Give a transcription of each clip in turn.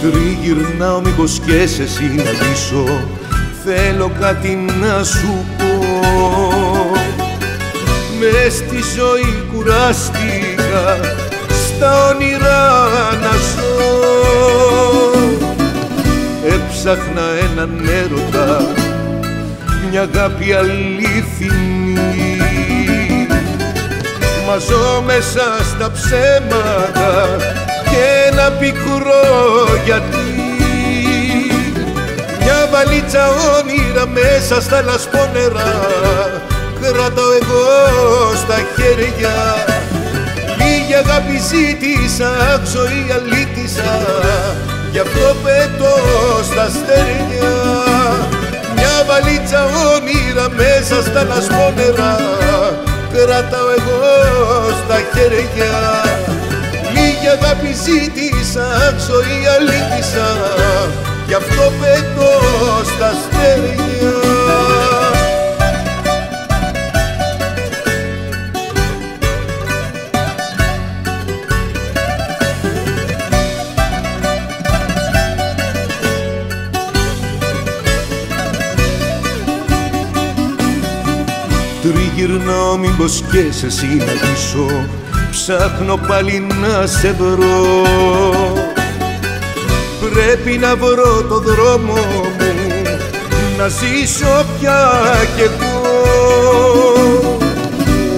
Τριγυρνάω μήπως και σε συναντήσω. Θέλω κάτι να σου πω. Μες στη ζωή κουράστηκα Στα όνειρα να ζω. Έψαχνα έναν έρωτα Μια αγάπη αλήθινη Μα ζω μέσα στα ψέματα και ένα πικρό γιατί. Μια βαλίτσα όνειρα μέσα στα λασπόνερα. Κρατάω εγώ στα χέρια. Λίγη αγάπη ζήτησα, ζωή αλήτησα. Γι' αυτό πέτω στα αστέρια μια βαλίτσα όνειρα μέσα στα λασπόνερα. Κρατάω εγώ στα χέρια Λίγη αγάπη ζήτησα, ζωή αλήτησα. Γι' αυτό πέτω στα αστέρια. Τριγυρνάω μήπως και σε συναντήσω Ψάχνω πάλι να σε βρω. Πρέπει να βρω το δρόμο μου Να ζήσω πια κι εγώ.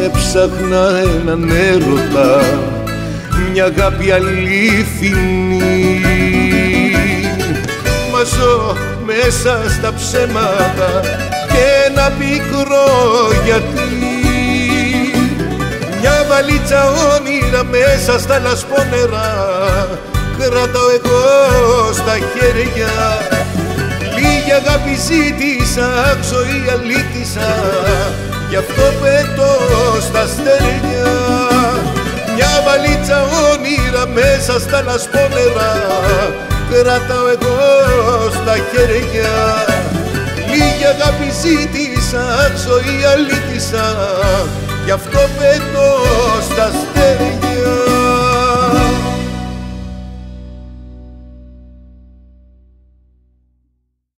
Έψαχνα έναν έρωτα Μια αγάπη αλήθινη Μα ζω μέσα στα ψέματα και ένα πικρό γιατί μια βαλίτσα όνειρα μέσα στα λασπόνερα. Κρατάω εγώ στα χέρια. Λίγη αγάπη ζήτησα, ζωή αλήτησα. Γι' αυτό πέτω στα αστέρια. Μια βαλίτσα όνειρα μέσα στα λασπόνερα. Κρατάω εγώ στα χέρια. Λίγη αγάπη ζήτησα, ζωή αλήτησα Γι' αυτό πέτω στα αστέρια